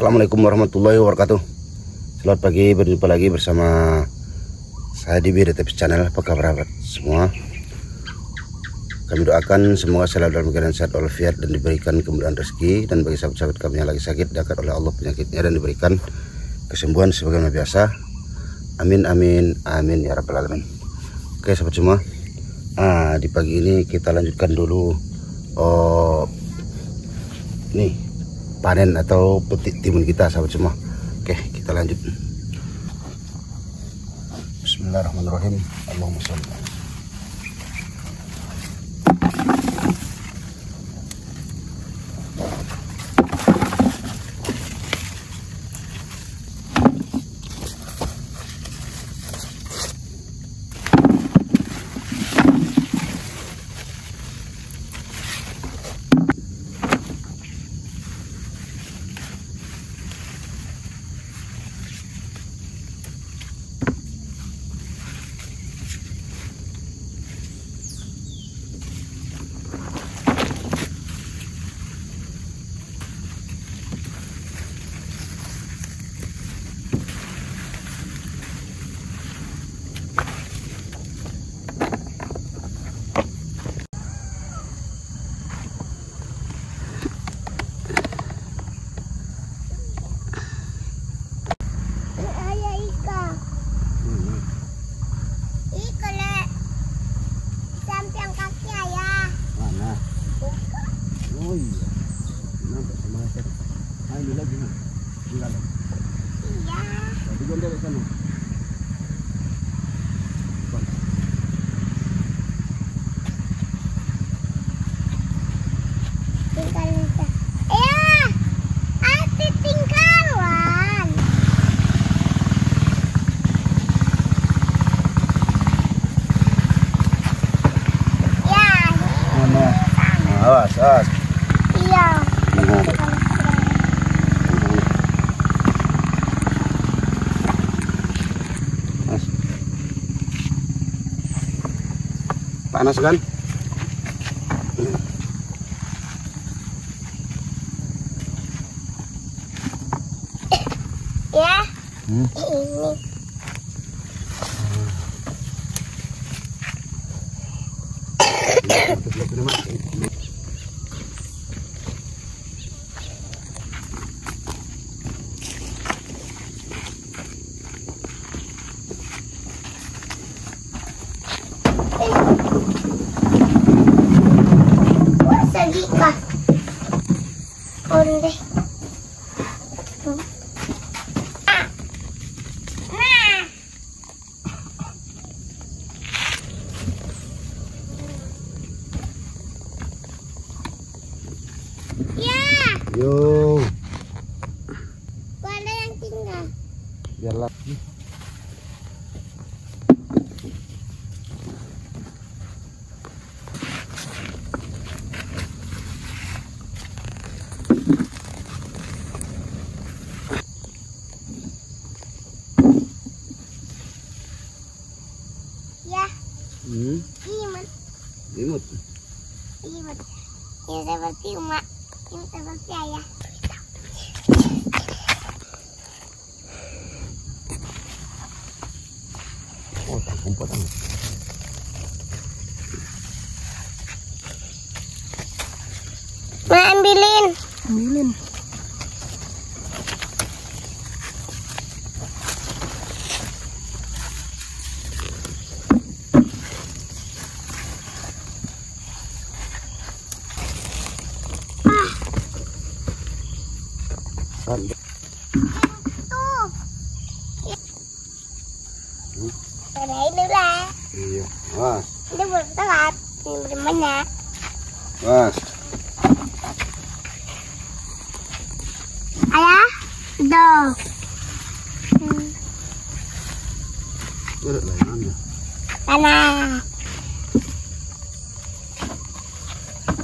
Assalamualaikum warahmatullahi wabarakatuh. Selamat pagi berjumpa lagi bersama Saya di BDTV Channel. Apa kabar semua? Kami doakan semoga selalu dalam keadaan sehat walafiat Dan diberikan kemudahan rezeki. Dan bagi sahabat-sahabat kami yang lagi sakit Diangkat oleh Allah penyakitnya Dan diberikan kesembuhan sebagaimana biasa. Amin amin amin ya rabbal alamin. Oke sahabat semua. Nah di pagi ini kita lanjutkan dulu Oh Nih panen atau petik timun kita sahabat semua. Oke kita lanjut. Bismillahirrahmanirrahim. Allahumma sholli panas kan ya hmm. ini Yo. Ada yang tinggal. Biarlah. Ya. Hmm. Imut. Imut. Imut. Ya seperti emak. Ini seperti ayah. Kumpul tangan. Mak ambilin. Ambilin. Kan. Tuh. Ada ini lah. Iya. Awas. Ini belum telat. Ini belum banyak. Awas. Ayah. Tuh. Hmm. Ada layangannya. Tanah.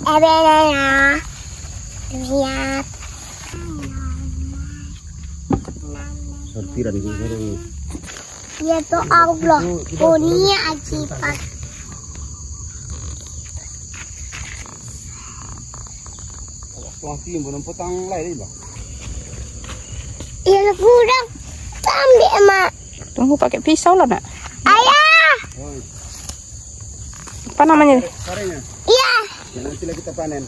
Benar. Lihat. Sortiran gitu sekarang. Ya tuh Allah. Dunia ajibat. Plastik belum potong lain bang. Ya kurang. Ambil mak. Tunggu pakai pisau lah nak. Ayah. Apa namanya? Iya. Ya, nanti lagi kita panen.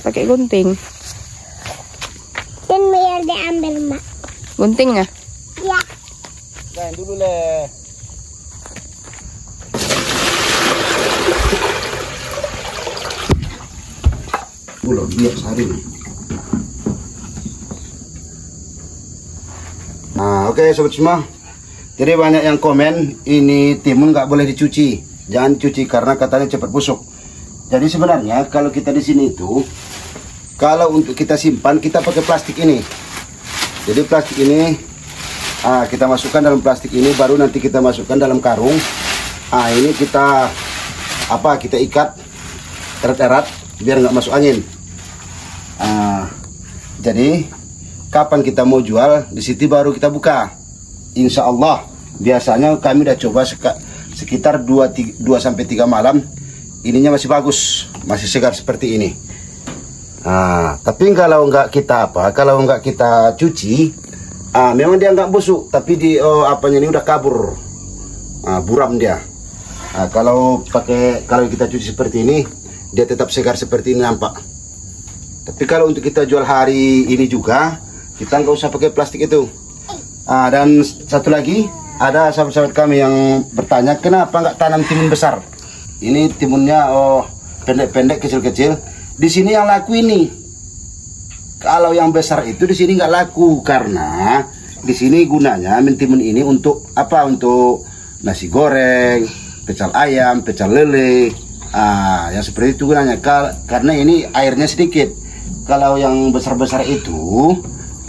Pakai gunting. Dan biar diambil mak. Guntingnya. Ya. Jangan dulu leh. Bulan biar sehari nih. Nah, oke sobat semua. Jadi banyak yang komen ini timun nggak boleh dicuci. Jangan cuci karena katanya cepat busuk. Jadi sebenarnya kalau kita di sini itu kalau untuk kita simpan kita pakai plastik ini. Jadi plastik ini ah, kita masukkan dalam plastik ini baru nanti kita masukkan dalam karung. Ah ini kita apa kita ikat erat-erat biar nggak masuk angin. Ah, jadi kapan kita mau jual di situ baru kita buka. Insya Allah biasanya kami udah coba sekitar 2 sampai 3 malam ininya masih bagus, masih segar seperti ini. Nah, tapi kalau nggak kita apa, kalau nggak kita cuci, ah, memang dia nggak busuk, tapi di oh, apanya ini udah kabur, ah, buram dia. Nah, kalau pakai kalau kita cuci seperti ini, dia tetap segar seperti ini nampak. Tapi kalau untuk kita jual hari ini juga, kita nggak usah pakai plastik itu. Ah, dan satu lagi, ada sahabat-sahabat kami yang bertanya, kenapa nggak tanam timun besar? Ini timunnya oh pendek-pendek, kecil-kecil. Di sini yang laku ini. Kalau yang besar itu di sini nggak laku karena di sini gunanya mentimun ini untuk apa? Untuk nasi goreng, pecel ayam, pecel lele. Ah, yang seperti itu gunanya. Kal- Karena ini airnya sedikit. Kalau yang besar-besar itu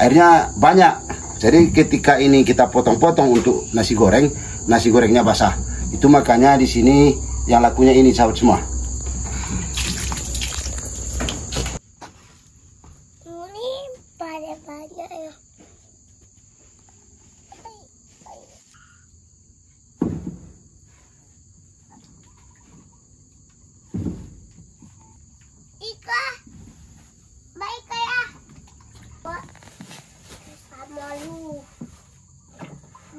airnya banyak. Jadi ketika ini kita potong-potong untuk nasi goreng, nasi gorengnya basah. Itu makanya di sini yang lakunya ini sahabat semua. Ini pada-pada ya. Ika, baik ya. Wah, sama lu.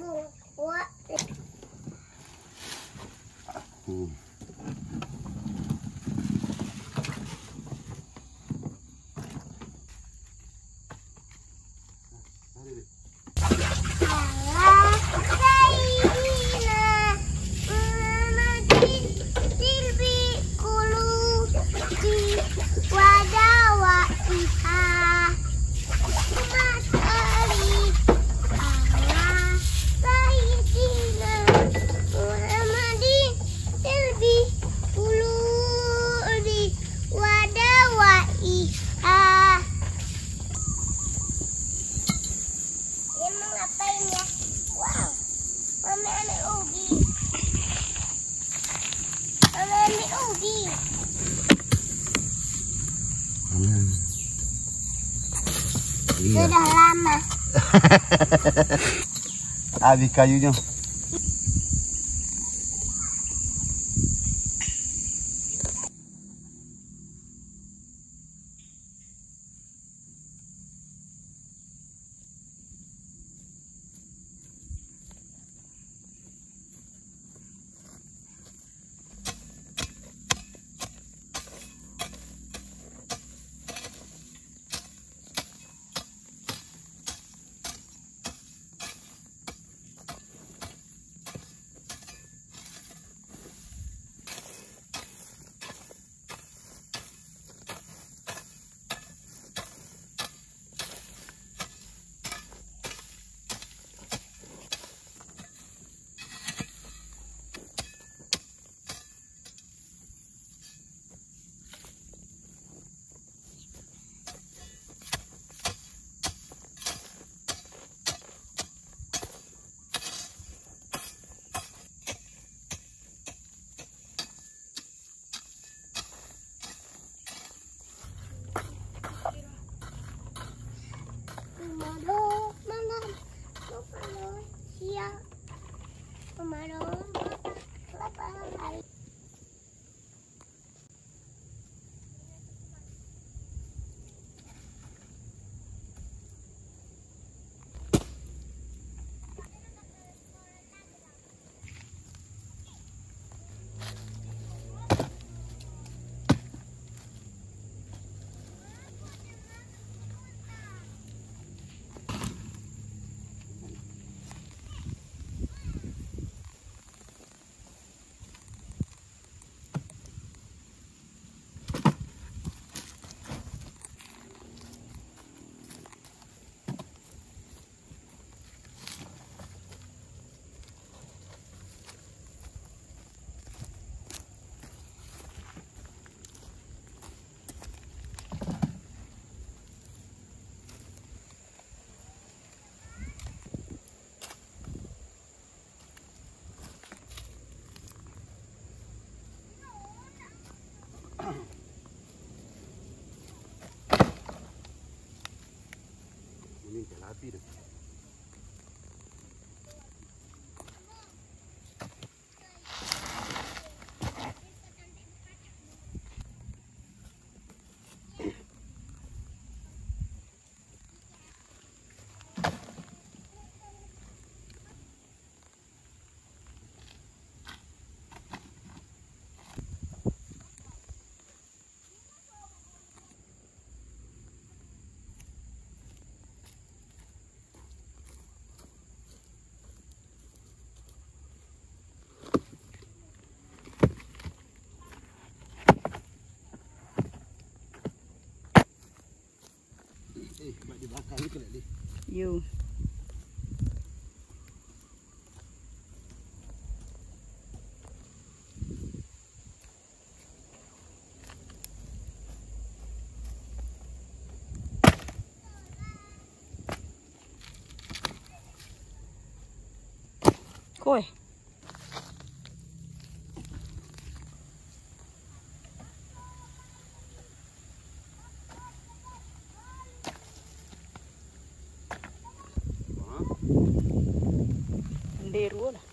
Lu, wah. Allah Sayyidina Muhammadin Silbi Kulubi Wadawaiha Masali Allah Sayyidina Muhammadin Silbi Kulubi Wadawaiha Dia mau ngapain ya? Wow. Mami ambil ubi. Mami ambil ubi. Iya. Sudah lama. Habis kayunya. Api tuh. Eh, mak dibakar ni kena ni. You. Koi. Ndero lah.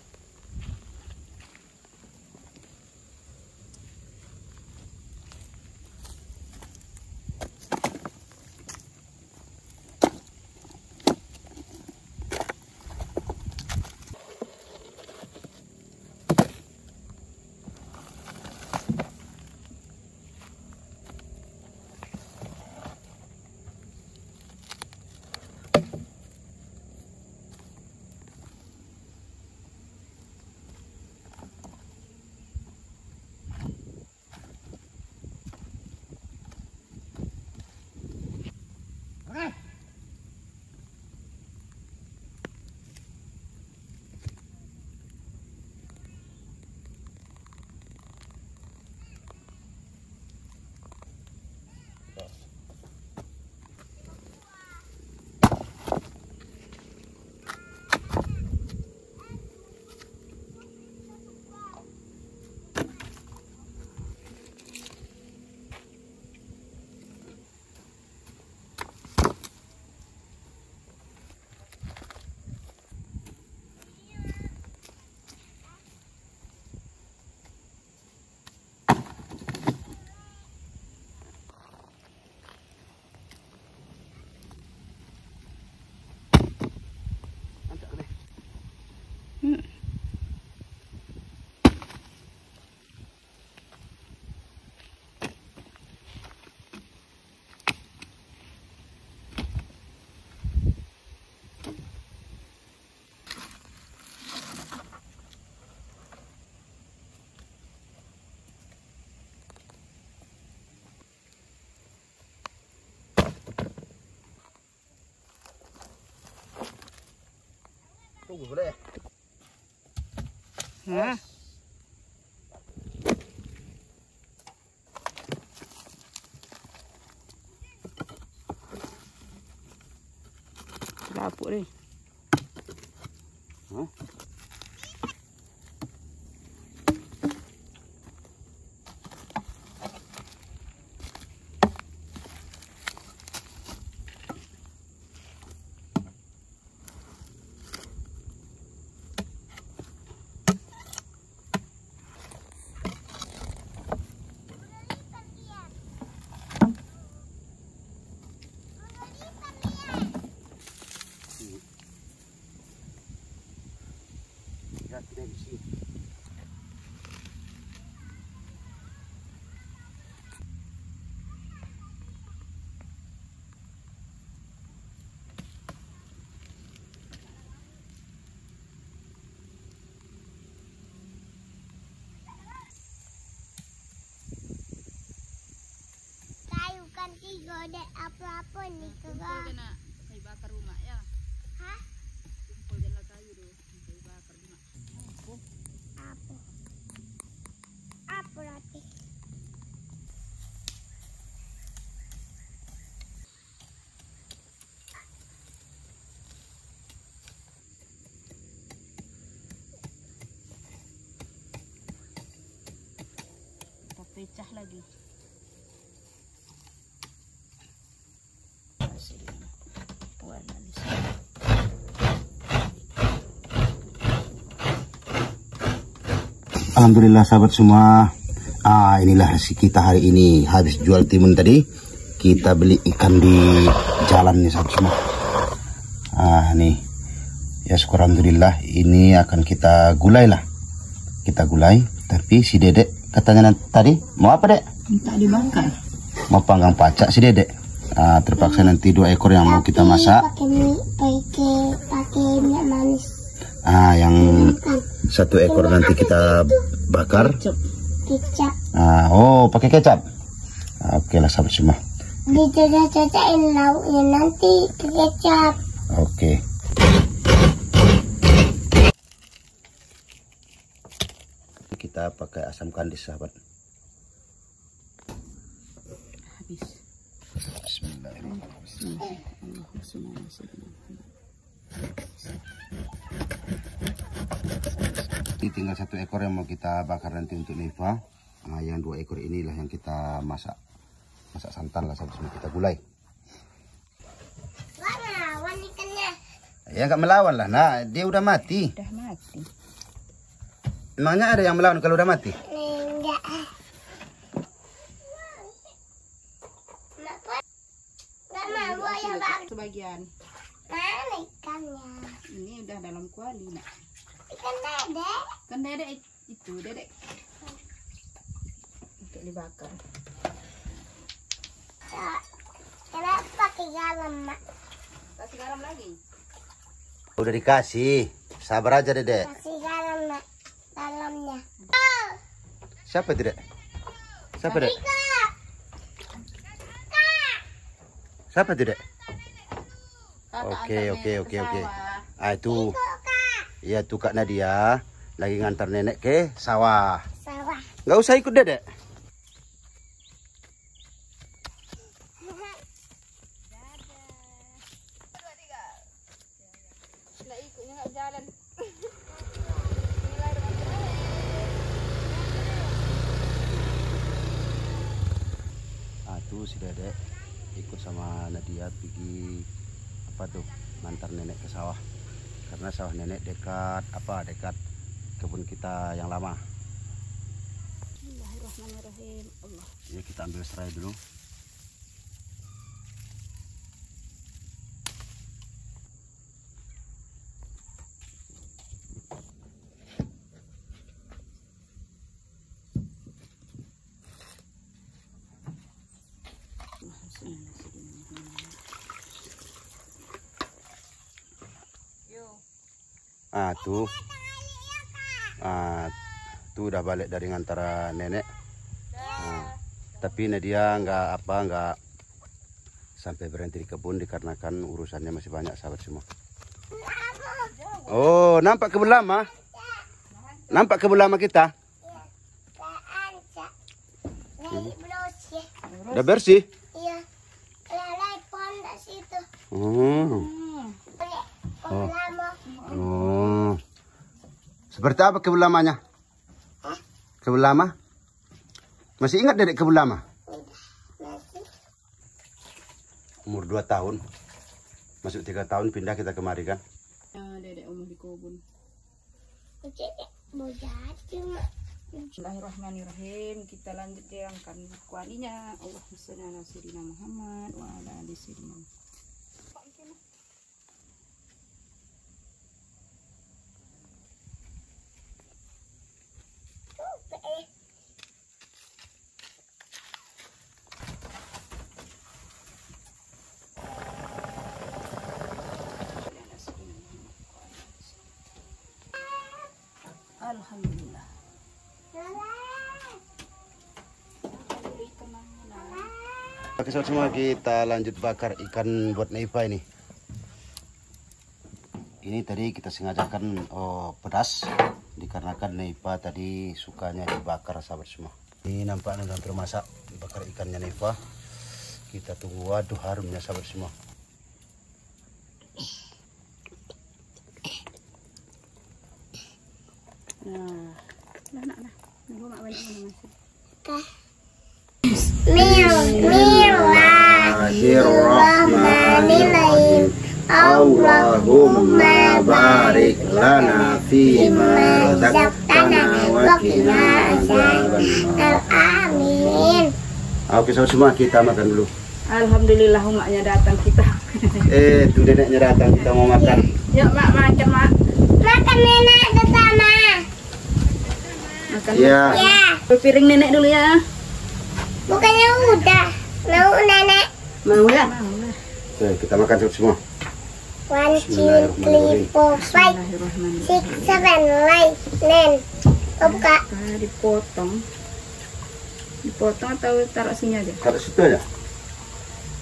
Tunggu boleh. Ha. Lapuk ni. Hah? Ya, tidak di sini. Kayu kan tiga dek apa-apa nih kagak. nak kayu bakar rumah ya. Hah? Kumpul jelah kayu tu. Kayu bakar rumah. Apa? Apa nanti? Kita pecah lagi. Sini. Warna di sini. Alhamdulillah sahabat semua. Ah, inilah rezeki kita hari ini. Habis jual timun tadi, kita beli ikan di jalan nih sahabat semua. Ah, nih. Ya syukur Alhamdulillah. Ini akan kita gulai lah. Kita gulai. Tapi si dedek katanya tadi mau apa dek? Minta dibakar. Mau panggang pacak si dedek. Ah, terpaksa nanti dua ekor yang mau kita masak. Pakai mie, pakai pakai minyak manis. Ah, yang satu ekor nanti kita bakar. Kecap. Ah, oh pakai kecap. Ah, Oke lah sahabat semua. Dicocok-cocokin lauknya nanti ke kecap. Oke. Kita pakai asam kandis sahabat. Habis. Bismillahirrahmanirrahim. Ini tinggal satu ekor yang mau kita bakar nanti untuk Neva. Nah, yang dua ekor inilah yang kita masak. Masak santan lah semua kita gulai. Ikannya? Ya nggak melawan lah, nah dia udah mati. Udah mati. Emangnya ada yang melawan kalau udah mati? Enggak. Bak. Sebagian. Mana ikannya? Ini udah dalam kuali nak. Ikan dedek. Kan dedek it- itu dedek. Untuk dibakar. Ya. Kenapa pakai garam, Mak? Kasih garam lagi. Udah dikasih. Sabar aja dedek. Kasih garam, Mak. Dalamnya. Siapa itu dek? Siapa dek? Kak. Siapa itu dek? Kakak Oke, oke, oke, ke oke. Ah itu, Kak? Iya tuh Kak Nadia lagi ngantar nenek ke sawah. Sawah. Nggak usah ikut dedek. Nggak ikutnya nggak jalan. Ah tuh si dedek ikut sama Nadia pergi apa tuh ngantar nenek ke sawah. Karena sawah nenek dekat apa dekat kebun kita yang lama. Bismillahirrahmanirrahim. Allah. Ya kita ambil serai dulu. Ah tuh. Ah tuh udah balik dari ngantara nenek. Nah, tapi Nadia nggak apa nggak sampai berhenti di kebun dikarenakan urusannya masih banyak sahabat semua. Oh, nampak kebun lama? Nampak kebun lama kita? Apaan, Cak? Lagi belos ya. Udah bersih? Iya. Lalai pondok situ. Hmm. Boleh. Pohon lama. Oh. Seperti apa kebun lamanya? Kebun lama? Masih ingat dedek kebun lama? Masih. Umur 2 tahun. Masuk tiga tahun pindah kita kemari kan? Ah, dedek umur di kebun. Bismillahirrahmanirrahim. Kita lanjut diangkat kualinya. Allahumma shalli ala sayyidina Muhammad wa ala ali sayyidina Muhammad. Eh, Alhamdulillah. lalai. Oke sobat semua kita lanjut bakar ikan buat Neiva ini. Ini tadi kita sengajakan oh, pedas dikarenakan Neiva tadi sukanya dibakar sahabat semua. Ini nampaknya sudah termasak bakar ikannya Neiva. Kita tunggu waduh harumnya sahabat semua. Nah, nah, nah, nah. Nunggu mak banyak mana masih. Bismillahirrahmanirrahim. Allahumma barik lana fima razaqtana wa Wakina Amin Oke sahabat semua kita makan dulu. Alhamdulillah umaknya datang kita. Eh, tuh neneknya datang kita mau makan. Yuk mak makan mak. Makan nenek bersama Makan. Iya. Ya Piring nenek dulu ya. Bukannya udah Mau nenek Mau ya? Oke, kita makan semua. One, two, three, four, five. Six, seven, eight, nine Oh buka dipotong. Dipotong atau taruh sini aja? Taruh situ aja.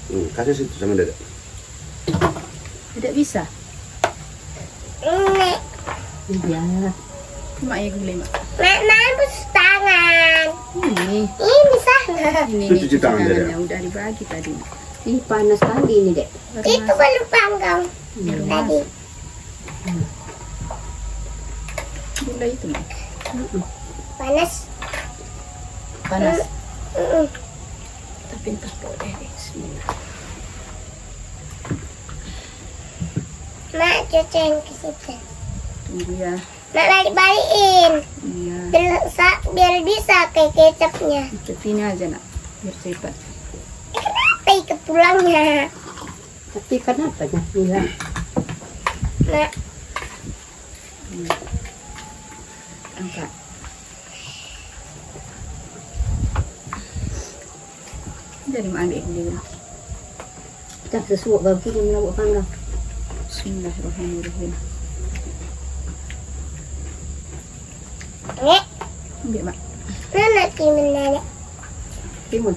Hmm, kasih situ sama dedek. Tidak bisa. Ini Iya. Mak ya gulai mak. Mak, mampus tangan Ini. Ini sana Ini Itu nih cuci tangan, Dek. tangannya udah dibagi tadi. Ini panas kali ini, Dek. Itu baru panggang Tadi Gulai itu mak. Panas Panas. Mm-mm. Tapi entah boleh deh. Bismillah. Mak cuciin ke situ Tunggu ya. Mak balik-balikin Iya. biar, sa- biar bisa kayak kecapnya ini aja nak. Biar cepat. Kenapa ikat tulangnya Tapi kenapa ya? Iya. Mak Angkat. Jadi mak ambil dulu. Kita sesuap bagi dia melawak panggang. Bismillahirrahmanirrahim. Nek Ambil mak. Mana timun nenek Timun.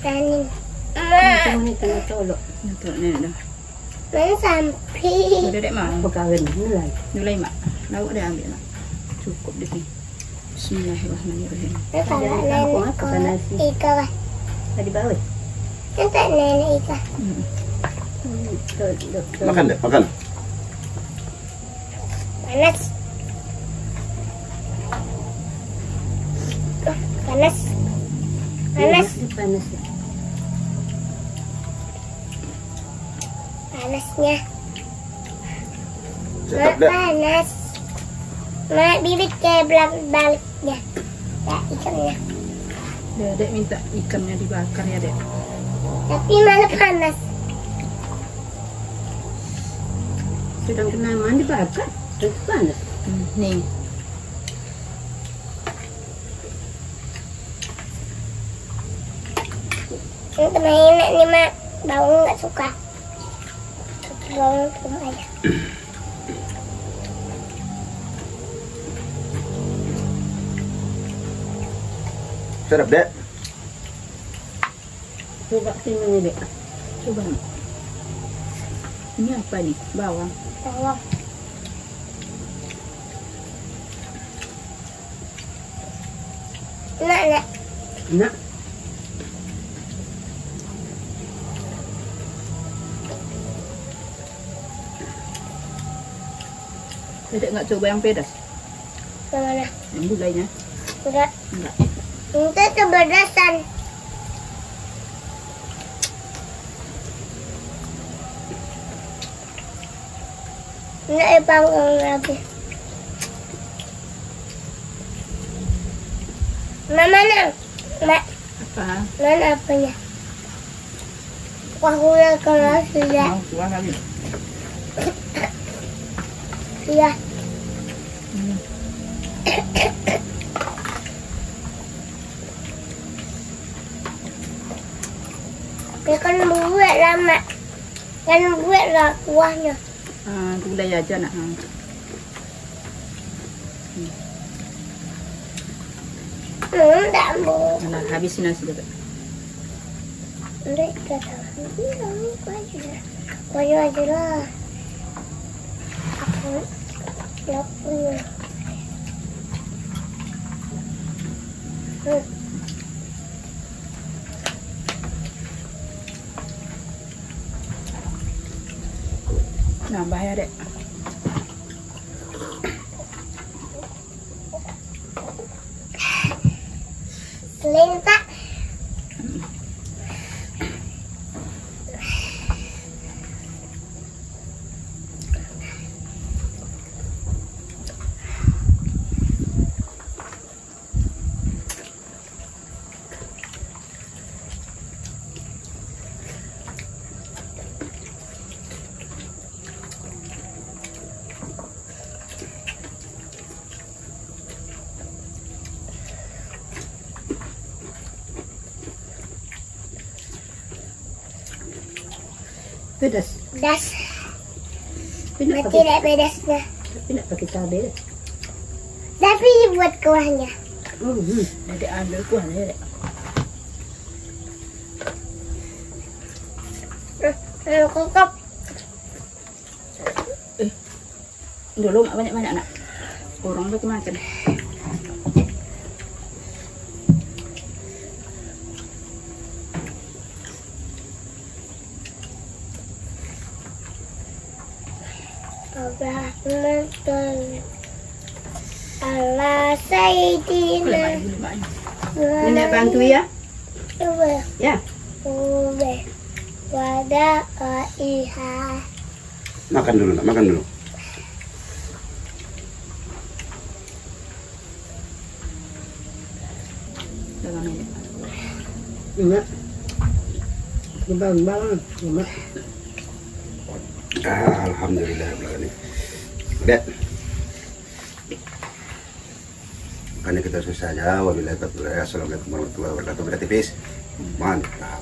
Ranin Mak Timun ini kena tolok. Dah taruh nenek dah. Mana sampai Udah dek mak. Apa kahwin? Mulai. Mulai mak. Lauk dah ambil mak. Cukup di sini. Bismillahirrahmanirrahim. Nek kalau Jangan nenek kampung apa, kau nasi? Ika lah Tadi bawah. Nanti nenek Ika Hmm. Tuh, tuh, tuh. Makan deh, makan. Panas Oh, Panas Panas Panas. ya. Panasnya Mak panas Mak bibit kayak belak baliknya Ya ikannya Dah dek minta ikannya dibakar ya dek. Tapi mana panas Sedang kena mandi bakar. Terus panas. Hmm. Nih. Ini mainan nih mak Bau nggak suka Bau cuma aja Sedap dek. Coba timun ini, Dek. Coba. Ini apa nih? Bawang. Bawang Nak nak Nak. Dedek nggak coba yang pedas? Mana Yang gulainya? Enggak Enggak. Itu kepedasan Nak dipanggang lagi Mak mana? Mak, Apa? mana apanya? Aku udah kelas sudah Mau keluar kali. Iya Hmm. Dia kan buat lama Kan buat lah kuahnya Ah, gulai aja nak. Hmm, tak mau Nah, habisin nasi. Udah, udah tahu. Ini kuah aja lah. Kuah aja lah. Aku nggak punya. Hmm. Nambah ya dek. Nak Mati pakai, tidak pedasnya. tapi nak pakai cabai dah. Tapi buat kuahnya. Hmm. Ada ambil kuah ni. Dek. Hmm, kukup. Dulu mak banyak-banyak nak. Orang tu makan. Allahumma sholli ala Nenek bantu ya? Ya. wada Makan dulu, nak makan dulu. Dalam ni. Enggak. Kebang-bang. Enggak. Ah, Alhamdulillah ini. Makanya kita selesai saja. Wabillahi taufiq. Assalamualaikum warahmatullahi wabarakatuh. Berarti, peace. Mantap.